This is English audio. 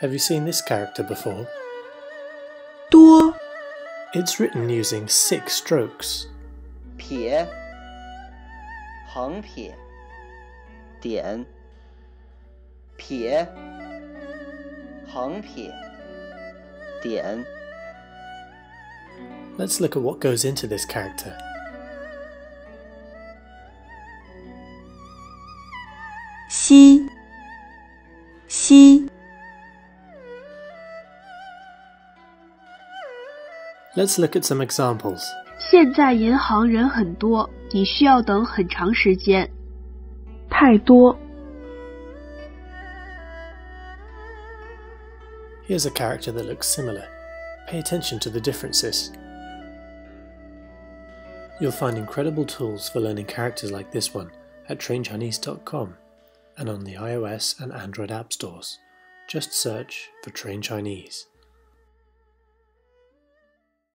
Have you seen this character before? 多 It's written using six strokes. 撇，横撇，点，撇，横撇，点。 Let's look at what goes into this character. 西西 Let's look at some examples. here's a character that looks similar. Pay attention to the differences. You'll find incredible tools for learning characters like this one at trainchinese.com and on the iOS and Android app stores. Just search for trainchinese.